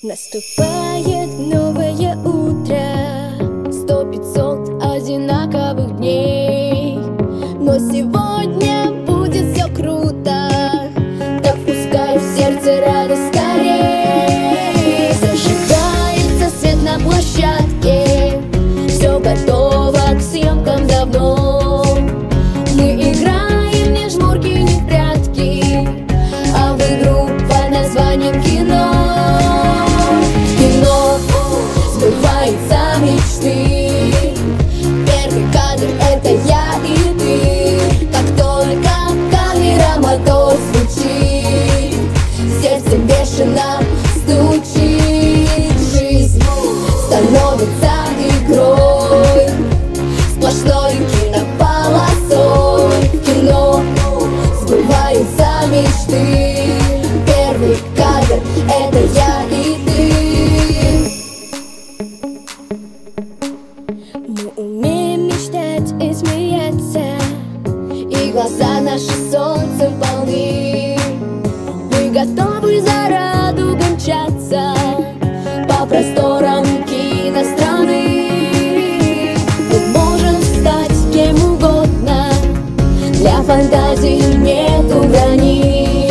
Наступает новый мечты Первый кадр это я и ты. Как только камера мотор звучит Сердце бешено стучит. Жизнь становится наши солнцем полны Мы готовы за радугу мчаться По просторам киностраны Мы можем стать кем угодно. Для фантазии нету границ.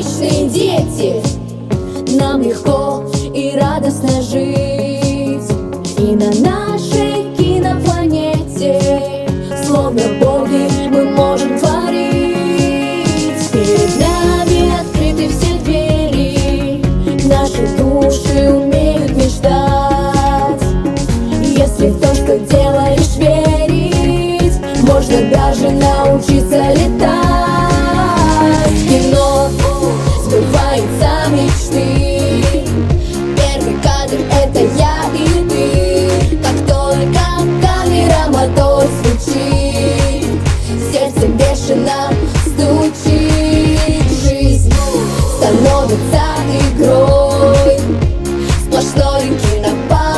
отличные дети. Нам легко на мечты Первый кадр это я и ты. Как только камера мотор звучит Сердце бешено стучит. Жизнь становится игрой Сплошной кинопад.